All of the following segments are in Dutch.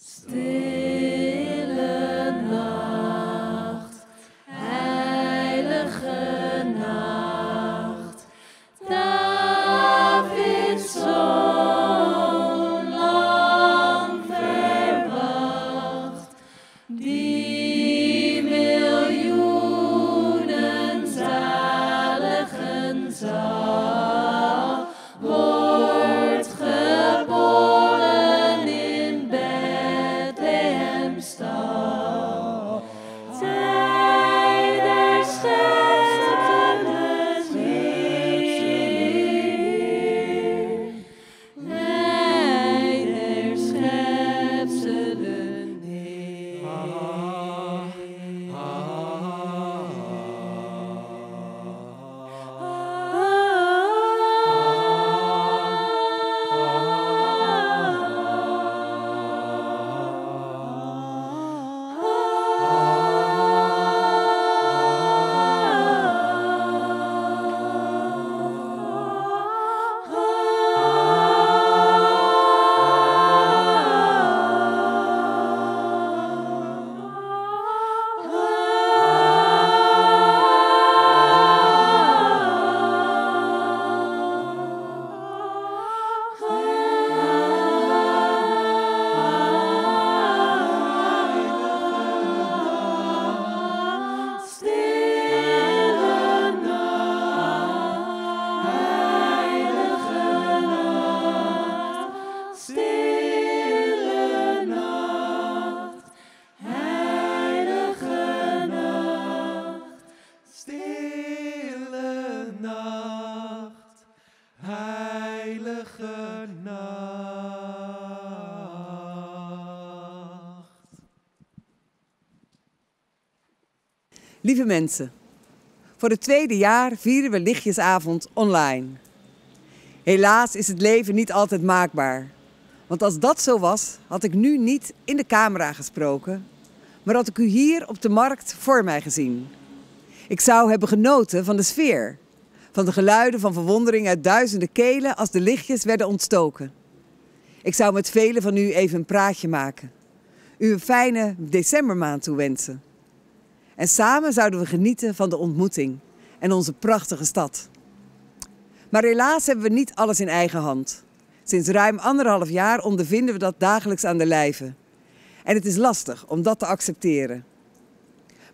Stay. Lieve mensen, voor het tweede jaar vieren we Lichtjesavond online. Helaas is het leven niet altijd maakbaar. Want als dat zo was, had ik nu niet in de camera gesproken, maar had ik u hier op de markt voor mij gezien. Ik zou hebben genoten van de sfeer, van de geluiden van verwondering uit duizenden kelen als de lichtjes werden ontstoken. Ik zou met velen van u even een praatje maken, u een fijne decembermaand toewensen. En samen zouden we genieten van de ontmoeting en onze prachtige stad. Maar helaas hebben we niet alles in eigen hand. Sinds ruim anderhalf jaar ondervinden we dat dagelijks aan de lijve. En het is lastig om dat te accepteren.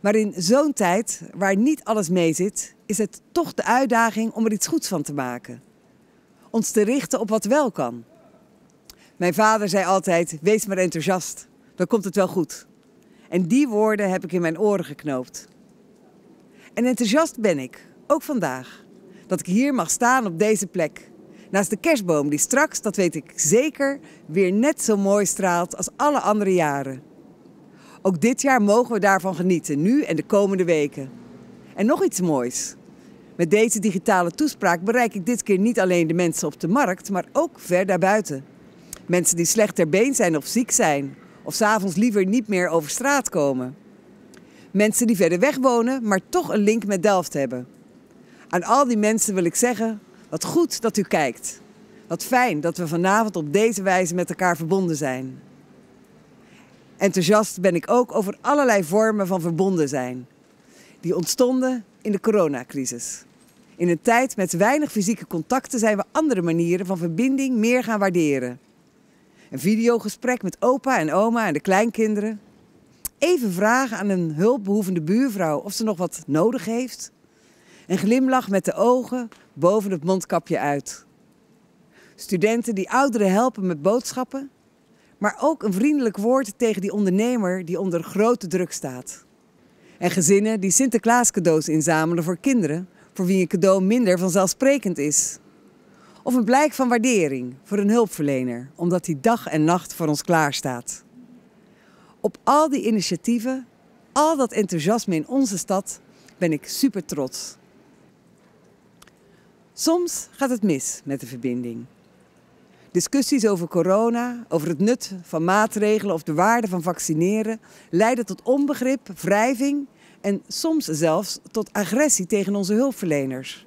Maar in zo'n tijd waar niet alles mee zit, is het toch de uitdaging om er iets goeds van te maken. Ons te richten op wat wel kan. Mijn vader zei altijd: wees maar enthousiast, dan komt het wel goed. En die woorden heb ik in mijn oren geknoopt. En enthousiast ben ik, ook vandaag, dat ik hier mag staan op deze plek. Naast de kerstboom die straks, dat weet ik zeker, weer net zo mooi straalt als alle andere jaren. Ook dit jaar mogen we daarvan genieten, nu en de komende weken. En nog iets moois. Met deze digitale toespraak bereik ik dit keer niet alleen de mensen op de markt, maar ook ver daarbuiten. Mensen die slecht ter been zijn of ziek zijn, of s'avonds liever niet meer over straat komen. Mensen die verder weg wonen, maar toch een link met Delft hebben. Aan al die mensen wil ik zeggen, wat goed dat u kijkt. Wat fijn dat we vanavond op deze wijze met elkaar verbonden zijn. Enthousiast ben ik ook over allerlei vormen van verbonden zijn. Die ontstonden in de coronacrisis. In een tijd met weinig fysieke contacten zijn we andere manieren van verbinding meer gaan waarderen. Een videogesprek met opa en oma en de kleinkinderen. Even vragen aan een hulpbehoevende buurvrouw of ze nog wat nodig heeft. Een glimlach met de ogen boven het mondkapje uit. Studenten die ouderen helpen met boodschappen. Maar ook een vriendelijk woord tegen die ondernemer die onder grote druk staat. En gezinnen die Sinterklaas cadeaus inzamelen voor kinderen voor wie een cadeau minder vanzelfsprekend is. Of een blijk van waardering voor een hulpverlener, omdat hij dag en nacht voor ons klaarstaat. Op al die initiatieven, al dat enthousiasme in onze stad, ben ik super trots. Soms gaat het mis met de verbinding. Discussies over corona, over het nut van maatregelen of de waarde van vaccineren leiden tot onbegrip, wrijving en soms zelfs tot agressie tegen onze hulpverleners.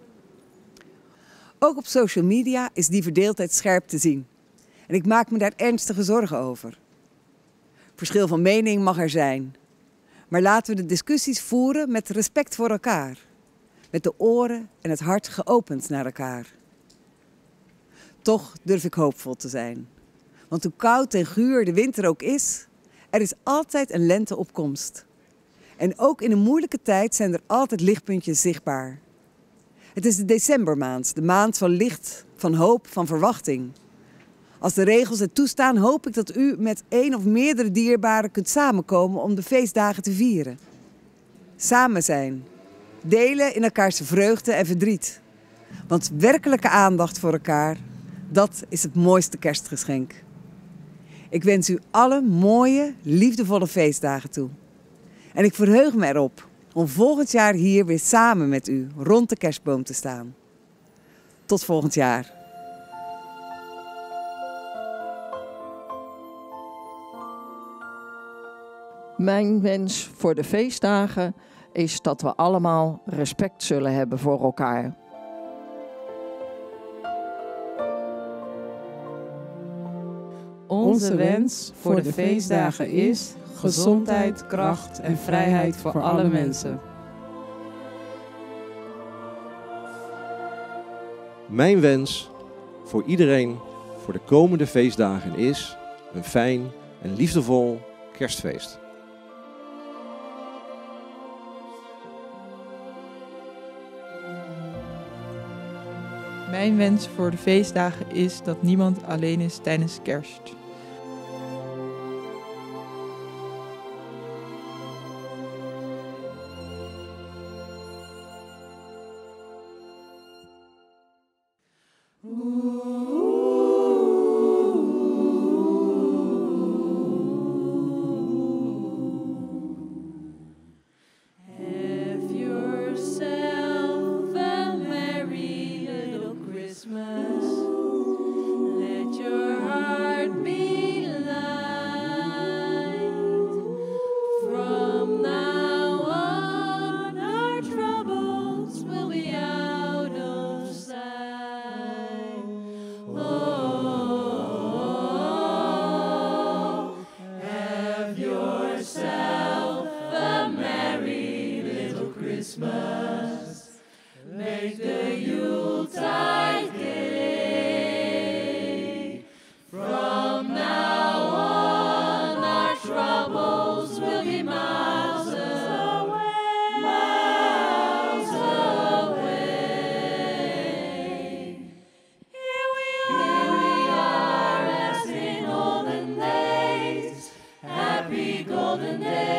Ook op social media is die verdeeldheid scherp te zien. En ik maak me daar ernstige zorgen over. Verschil van mening mag er zijn. Maar laten we de discussies voeren met respect voor elkaar. Met de oren en het hart geopend naar elkaar. Toch durf ik hoopvol te zijn. Want hoe koud en guur de winter ook is, er is altijd een lente op komst. En ook in een moeilijke tijd zijn er altijd lichtpuntjes zichtbaar. Het is de decembermaand, de maand van licht, van hoop, van verwachting. Als de regels het toestaan, hoop ik dat u met één of meerdere dierbaren kunt samenkomen om de feestdagen te vieren. Samen zijn. Delen in elkaars vreugde en verdriet. Want werkelijke aandacht voor elkaar, dat is het mooiste kerstgeschenk. Ik wens u alle mooie, liefdevolle feestdagen toe. En ik verheug me erop om volgend jaar hier weer samen met u rond de kerstboom te staan. Tot volgend jaar. Mijn wens voor de feestdagen is dat we allemaal respect zullen hebben voor elkaar. Onze wens voor de feestdagen is gezondheid, kracht en vrijheid voor alle mensen. Mijn wens voor iedereen voor de komende feestdagen is een fijn en liefdevol kerstfeest. Mijn wens voor de feestdagen is dat niemand alleen is tijdens kerst. golden day.